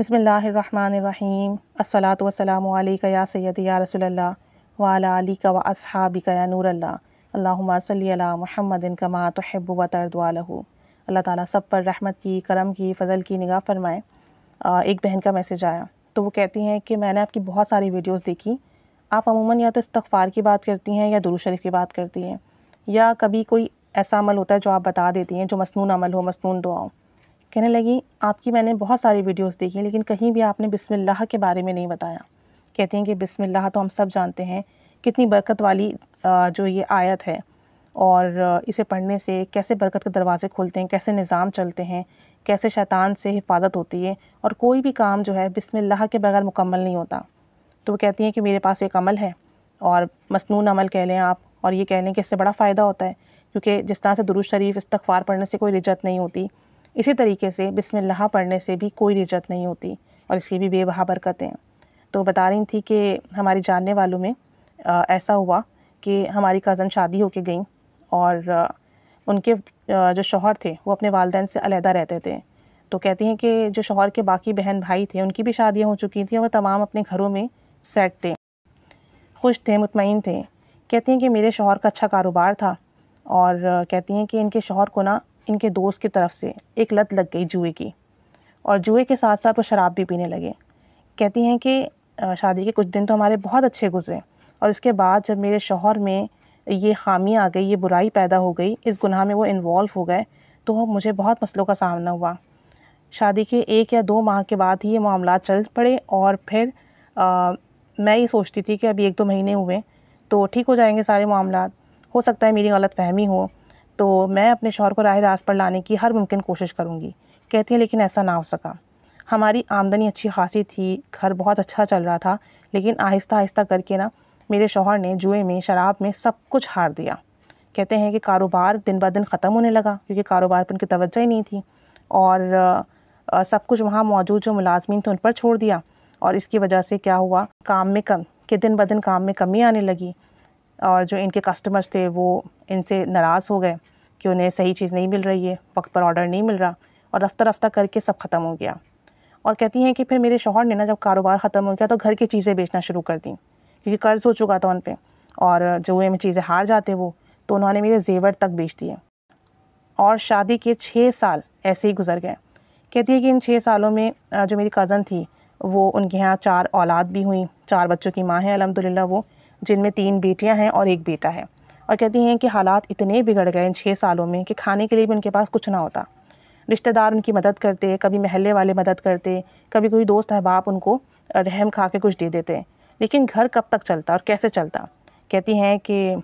बसमीम अस्सलातु वस्सलामु अलैका या सैद या रसूलल्लाह, व अला आलिका व या अल्लाहुम्मा सल्ली अला मुहम्मदिन कमा तुहिब्बु व तरदु लहू अल्लाह ताला सब पर रहमत की, करम की, फ़ज़ल की निगाह फरमाए। एक बहन का मैसेज आया। तो वो कहती हैं कि मैंने आपकी बहुत सारी वीडियोस देखी। आप अमूमन या तो इस्तग़फ़ार की बात करती हैं या दुरूद शरीफ की बात करती हैं। या कभी कोई ऐसा अमल होता है जो आप बता देती हैं, जो मसनून अमल हो, मसनून दुआ हो कहने लगी, आपकी मैंने बहुत सारी वीडियोस देखी लेकिन कहीं भी आपने बिस्मिल्लाह के बारे में नहीं बताया। कहती हैं कि बिस्मिल्लाह तो हम सब जानते हैं, कितनी बरकत वाली जो ये आयत है। और, इसे पढ़ने से कैसे बरकत के दरवाज़े खुलते हैं, कैसे निज़ाम चलते हैं, कैसे शैतान से हिफाजत होती है, और कोई भी काम जो है बिस्मिल्लाह के बगैर मुकम्मल नहीं होता। तो वो कहती हैं कि, मेरे पास एक अमल है, और मसनून अमल कह लें आप, और ये कह लें कि इससे बड़ा फ़ायदा होता है, क्योंकि जिस तरह से दुरुज शरीफ इस्तफ़ार पढ़ने से कोई रिजत नहीं होती इसी तरीके से बिस्मिल्लाह पढ़ने से भी कोई रिजत नहीं होती और इसकी भी बेबहा बरकतें तो बता रही थी कि हमारी जानने वालों में आ, ऐसा हुआ कि हमारी कज़न शादी होके गई और आ, उनके आ, जो शोहर थे वो अपने वालदेन से अलहदा रहते थे। तो कहती हैं कि जो शोहर के बाकी बहन भाई थे उनकी भी शादियाँ हो चुकी थी और वह तमाम अपने घरों में सेट थे। खुश थे मुतमिन थे। कहती हैं कि मेरे शोहर का अच्छा कारोबार था और कहती हैं कि इनके शोहर को ना इनके दोस्त की तरफ़ से एक लत लग गई जुए की। और जुए के साथ साथ वो शराब भी पीने लगे। कहती हैं कि शादी के कुछ दिन तो हमारे बहुत अच्छे गुजरे और इसके बाद जब मेरे शोहर में ये खामी आ गई ये बुराई पैदा हो गई इस गुनाह में वो इन्वॉल्व हो गए तो मुझे बहुत मसलों का सामना हुआ। शादी के एक या दो माह के बाद ही ये मामला चल पड़े और फिर आ, मैं ये सोचती थी कि अभी एक दो महीने हुए तो ठीक हो जाएँगे सारे मामला। हो सकता है मेरी गलत फहमी हो तो मैं अपने शौहर को राह रास्त पर लाने की हर मुमकिन कोशिश करूँगी। कहती हैं लेकिन ऐसा ना हो सका। हमारी आमदनी अच्छी खासी थी घर बहुत अच्छा चल रहा था लेकिन आहिस्ता आहिस्ता करके ना मेरे शौहर ने जुए में शराब में सब कुछ हार दिया। कहते हैं कि कारोबार दिन ब दिन ख़त्म होने लगा क्योंकि कारोबार पर उनकी तवज्जो ही नहीं थी। और आ, सब कुछ वहाँ मौजूद जो मुलाजमीन थे उन पर छोड़ दिया। और इसकी वजह से क्या हुआ काम में कम कि दिन ब दिन काम में कमी आने लगी। और जो इनके कस्टमर्स थे वो इनसे नाराज़ हो गए। कि उन्हें सही चीज़ नहीं मिल रही है, वक्त पर ऑर्डर नहीं मिल रहा और रफ्ता रफ्ता करके सब ख़त्म हो गया। और कहती हैं कि फिर मेरे शोहर ने ना जब कारोबार ख़त्म हो गया तो घर की चीज़ें बेचना शुरू कर दी, क्योंकि कर्ज़ हो चुका था उन पर और जुए में चीज़ें हार जाते वो तो उन्होंने मेरे जेवर तक बेच दिए। और शादी के छः साल ऐसे ही गुजर गए। कहती है कि इन छः सालों में जो मेरी कज़न थी, वो उनके यहाँ चार औलाद भी हुई, चार बच्चों की माँ है अलहमदिल्ला वो, जिनमें तीन बेटियाँ हैं और एक बेटा है। और कहती हैं कि हालात इतने बिगड़ गए इन छः सालों में कि खाने के लिए भी उनके पास कुछ ना होता। रिश्तेदार उनकी मदद करते, कभी महल्ले वाले मदद करते, कभी कोई दोस्त, अहबाब उनको रहम खा के कुछ दे देते। लेकिन घर कब तक चलता और कैसे चलता? कहती हैं कि,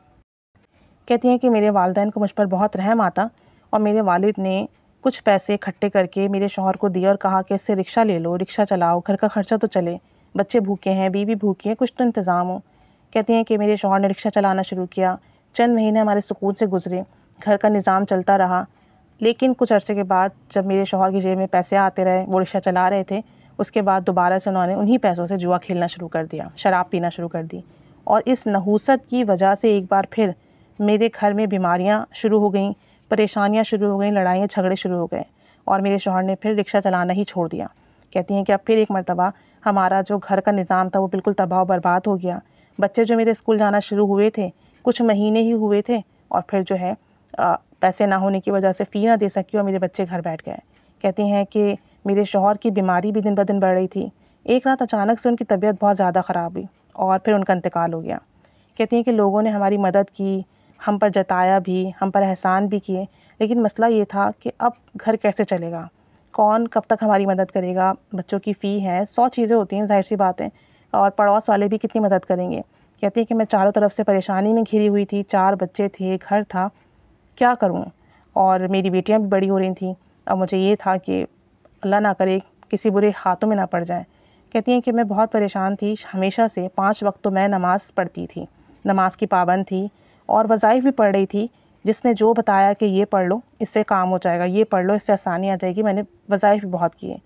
कहती हैं कि मेरे वालदेन को मुझ पर बहुत रहम आता और मेरे वालिद ने कुछ पैसे इकट्ठे करके मेरे शोहर को दिए और कहा कि इससे रिक्शा ले लो, रिक्शा चलाओ, घर का खर्चा तो चले। बच्चे भूखे हैं, बीवी भूखी है, कुछ तो इंतज़ाम हो। कहती हैं कि मेरे शोहर ने रिक्शा चलाना शुरू किया। चंद महीने हमारे सुकून से गुजरे, घर का निज़ाम चलता रहा। लेकिन कुछ अरसे के बाद जब मेरे शोहर की जेब में पैसे आते रहे, वो रिक्शा चला रहे थे, उसके बाद दोबारा से उन्होंने उन्हीं पैसों से जुआ खेलना शुरू कर दिया, शराब पीना शुरू कर दी। और इस नहूसत की वजह से एक बार फिर मेरे घर में बीमारियाँ शुरू हो गई, परेशानियाँ शुरू हो गई, लड़ाइयाँ झगड़े शुरू हो गए और मेरे शोहर ने फिर रिक्शा चलाना ही छोड़ दिया। कहती हैं कि अब फिर एक मरतबा, हमारा जो घर का निज़ाम था वो बिल्कुल तबाह बर्बाद हो गया। बच्चे जो मेरे स्कूल जाना शुरू हुए थे कुछ महीने ही हुए थे और फिर जो है आ, पैसे ना होने की वजह से फ़ी ना दे सकी और मेरे बच्चे घर बैठ गए। कहती हैं कि मेरे शोहर की बीमारी भी दिन ब दिन बढ़ रही थी। एक रात अचानक से उनकी तबीयत बहुत ज़्यादा ख़राब हुई और फिर उनका इंतकाल हो गया। कहती हैं कि लोगों ने हमारी मदद की हम पर जताया भी हम पर एहसान भी किए लेकिन मसला ये था कि अब घर कैसे चलेगा? कौन कब तक हमारी मदद करेगा? बच्चों की फ़ी है सौ चीज़ें होती हैं ज़ाहिर सी बात और पड़ोस वाले भी कितनी मदद करेंगे? कहती है कि मैं चारों तरफ़ से परेशानी में घिरी हुई थी, चार बच्चे थे, घर था, क्या करूँ? और मेरी बेटियाँ भी बड़ी हो रही थी। अब मुझे ये था कि अल्लाह ना करे, किसी बुरे हाथों में ना पड़ जाए। कहती हैं कि मैं बहुत परेशान थी, हमेशा से पाँच वक्त तो मैं नमाज़ पढ़ती थी। नमाज़ की पाबंद थी और वज़ाइफ भी पढ़ रही थी, जिसने जो बताया कि ये पढ़ लो, इससे काम हो जाएगा, ये पढ़ लो, इससे आसानी आ जाएगी, मैंने वज़ाइफ भी बहुत किए।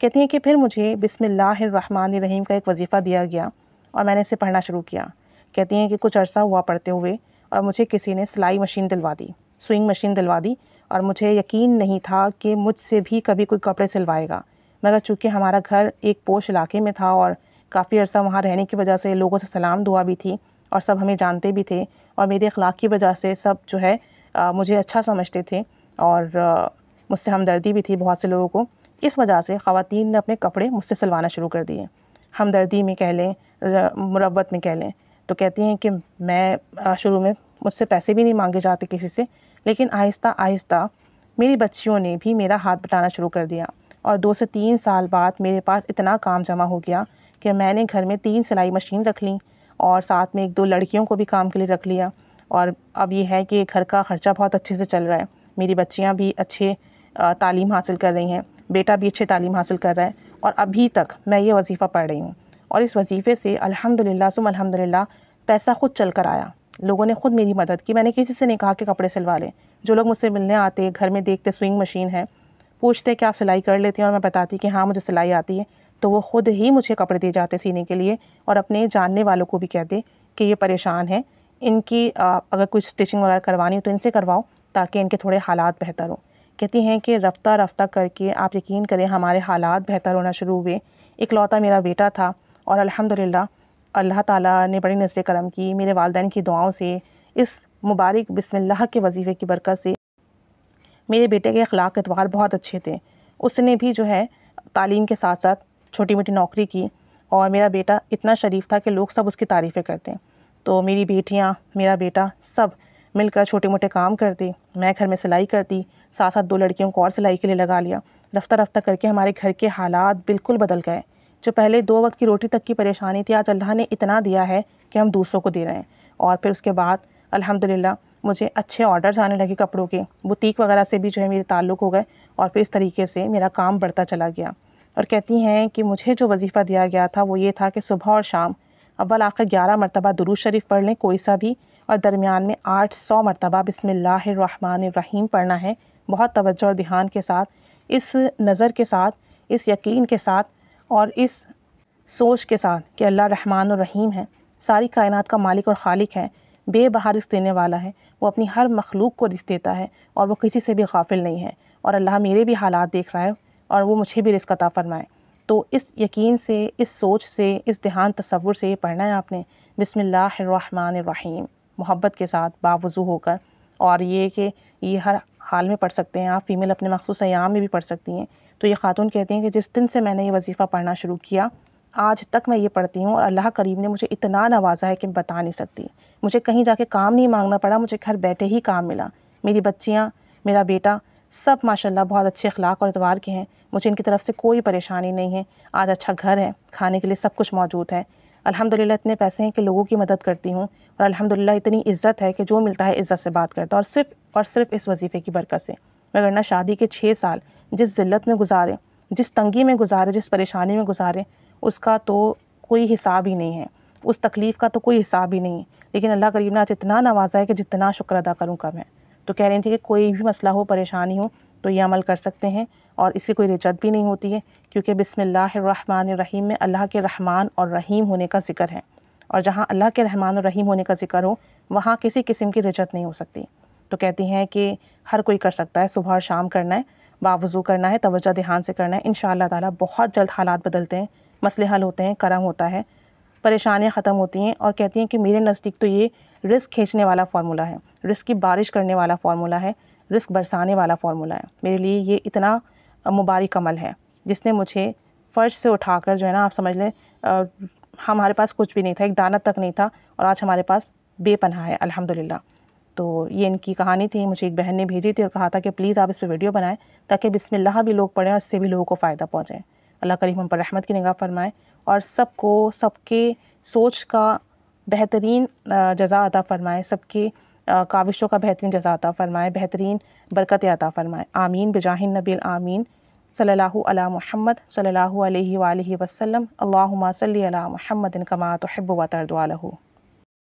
कहती हैं कि फिर मुझे बिसमीम का एक वजीफ़ा दिया गया। और मैंने इसे पढ़ना शुरू किया। कहती हैं कि कुछ अर्सा हुआ पढ़ते हुए और मुझे किसी ने सिलाई मशीन दिलवा दी स्विंग मशीन दिलवा दी और मुझे यकीन नहीं था कि मुझसे भी कभी कोई कपड़े सिलवाएगा। मगर चूँकि हमारा घर एक पोश इलाके में था और काफ़ी अर्सा वहाँ रहने की वजह से लोगों से सलाम दुआ भी थी और सब हमें जानते भी थे और मेरे अखलाक की वजह से सब जो है आ, मुझे अच्छा समझते थे और मुझसे हमदर्दी भी थी बहुत से लोगों को। इस वजह से ख़वातीन ने अपने कपड़े मुझसे सिलवाना शुरू कर दिए। हमदर्दी में कह लें मुरवत में कह लें तो कहती हैं कि मैं शुरू में मुझसे पैसे भी नहीं मांगे जाते किसी से, लेकिन आहिस्ता आहिस्ता मेरी बच्चियों ने भी मेरा हाथ बटाना शुरू कर दिया और दो से तीन साल बाद मेरे पास इतना काम जमा हो गया कि मैंने घर में तीन सिलाई मशीन रख ली और साथ में एक दो लड़कियों को भी काम के लिए रख लिया। और अब ये है कि घर का ख़र्चा बहुत अच्छे से चल रहा है। मेरी बच्चियाँ भी अच्छे तालीम हासिल कर रही हैं, बेटा भी अच्छे तालीम हासिल कर रहा है। और अभी तक मैं ये वजीफ़ा पढ़ रही हूँ। और इस वजीफ़े से अल्हम्दुलिल्लाह सुम अल्हम्दुलिल्लाह, पैसा खुद चल कर आया। लोगों ने खुद मेरी मदद की। मैंने किसी से नहीं कहा कि कपड़े सिलवा लें। जो लोग मुझसे मिलने आते, घर में देखते, स्विंग मशीन है, पूछते कि आप सिलाई कर लेती हैं? और मैं बताती कि हाँ मुझे सिलाई आती है। तो वो ख़ुद ही मुझे कपड़े दे जाते सीने के लिए और अपने जानने वालों को भी कहते कि ये परेशान है। इनकी अगर कुछ स्टिचिंग वगैरह करवानी हो तो इनसे करवाओ ताकि इनके थोड़े हालात बेहतर हों। कहती हैं कि रफ्ता रफ्ता करके आप यकीन करें हमारे हालात बेहतर होना शुरू हुए। इकलौता मेरा बेटा था और अल्हम्दुलिल्लाह अल्लाह ताला ने बड़ी नज़र करम की। मेरे वालदेन की दुआओं से, इस मुबारक बिस्मिल्लाह के वजीफ़े की बरकत से मेरे बेटे के अखलाक एतवार बहुत अच्छे थे। उसने भी जो है तालीम के साथ साथ छोटी मोटी नौकरी की और मेरा बेटा इतना शरीफ था कि लोग सब उसकी तारीफ़ें करते हैं। तो मेरी बेटियाँ, मेरा बेटा सब मिलकर छोटे मोटे काम करते, मैं घर में सिलाई करती साथ साथ दो लड़कियों को और सिलाई के लिए लगा लिया। रफ्ता रफ्ता करके हमारे घर के हालात बिल्कुल बदल गए। जो पहले दो वक्त की रोटी तक की परेशानी थी, आज अल्लाह ने इतना दिया है कि हम दूसरों को दे रहे हैं। और फिर उसके बाद, अल्हम्दुलिल्लाह, मुझे अच्छे ऑर्डर्स आने लगे कपड़ों के। बुटीक वगैरह से भी जो है मेरे ताल्लुक़ हो गए और फिर इस तरीके से मेरा काम बढ़ता चला गया। और कहती हैं कि मुझे जो वजीफ़ा दिया गया था, वो ये था कि सुबह और शाम, अव्वल आखिर ग्यारह मरतबा दुरूद शरीफ पढ़ लें, कोई सा भी और दरमियान में आठ सौ मरतबा बिसमीम पढ़ना है। बहुत तवज्जो और ध्यान के साथ, इस नज़र के साथ, इस यकीन के साथ और इस सोच के साथ कि अल्लाह रहमान और रहीम है। सारी कायनात का मालिक और खालिक है बेबहा रिस्क देने वाला है। वो अपनी हर मखलूक को रिस्क देता है और वो किसी से भी गाफिल नहीं है। और अल्लाह मेरे भी हालात देख रहा है और वो मुझे भी रिस्क अता फरमाए। तो इस यकीन से, इस सोच से, इस ध्यान तस्वुर से ये पढ़ना है आपने। बिसमीम मोहब्बत के साथ बावजू होकर। और ये कि ये हर हाल में पढ़ सकते हैं, आप फ़ीमेल अपने मखसूस अयाम में भी पढ़ सकती हैं। तो ये ख़ातून कहती हैं कि जिस दिन से मैंने ये वजीफ़ा पढ़ना शुरू किया, आज तक मैं ये पढ़ती हूँ और अल्लाह करीम ने मुझे इतना नवाजा है कि मैं बता नहीं सकती। मुझे कहीं जाके काम नहीं मांगना पड़ा, मुझे घर बैठे ही काम मिला। मेरी बच्चियाँ, मेरा बेटा, सब माशाल्लाह बहुत अच्छे अखलाक और अतवार के हैं। मुझे इनकी तरफ़ से कोई परेशानी नहीं है। आज अच्छा घर है, खाने के लिए सब कुछ मौजूद है। अल्हम्दुलिल्लाह, इतने पैसे हैं कि लोगों की मदद करती हूँ। और अल्हम्दुलिल्लाह, इतनी इज़्ज़त है कि जो मिलता है इज़्ज़त से बात करता है और सिर्फ़ और सिर्फ़ इस वजीफ़े की बरकत से। वरना शादी के छः साल जिस ज़िल्लत में गुजारें, जिस तंगी में गुजारें, जिस परेशानी में गुजारें, उसका तो कोई हिसाब ही नहीं है। उस तकलीफ़ का तो कोई हिसाब ही नहीं है। लेकिन अल्लाह करीब ने आज इतना नवाजा है कि जितना शुक्र अदा करूँ कम है। तो कह रही थी कि कोई भी मसला हो, परेशानी हो तो ये अमल कर सकते हैं और इससे कोई रिजत भी नहीं होती है, क्योंकि बिसमीम में अल्लाह के रहमान और रहीम होने का ज़िक्र है। और जहाँ अल्लाह के रहमान और रहीम होने का ज़िक्र हो, वहाँ किसी किस्म की रिजत नहीं हो सकती। तो कहती हैं कि हर कोई कर सकता है, सुबह और शाम करना है बावजू करना है, तवज्जो ध्यान से करना है। इन ताला बहुत जल्द हालात बदलते हैं, मसले हल होते हैं, करम होता है, परेशानियाँ ख़त्म होती हैं और कहती हैं कि मेरे नज़दीक तो ये रिस्क खींचने वाला फार्मूला है, रिस्क की बारिश करने वाला फार्मूला है, रिस्क बरसाने वाला फार्मूला है। मेरे लिए ये इतना मुबारक अमल है, जिसने मुझे फ़र्श से उठाकर जो है ना, आप समझ लें हमारे पास कुछ भी नहीं था, एक दाना तक नहीं था और आज हमारे पास बेपनाह है, अल्हम्दुलिल्लाह। तो ये इनकी कहानी थी, मुझे एक बहन ने भेजी थी और कहा था कि प्लीज़ आप इस पर वीडियो बनाएँ ताकि बिस्मिल्लाह भी लोग पढ़ें और इससे भी लोगों को फ़ायदा पहुँचे अल्लाह करीम हम पर रहमत की निगाह फरमाएँ और सबको, सबके सोच का बेहतरीन जजा अता फ़रमाए, सबके काविशों का बेहतरीन जजा अता फ़रमाए, बेहतरीन बरकत अता फ़रमाएँ। आमीन, बजाहिन नबील, आमीन। सल्लल्लाहु अला मुहम्मद सल्लल्लाहु अलैहि वसल्लम अल्लाहुम्मा सल्ली अला मुहम्मदिन कमा तुहिब्बु व तरदु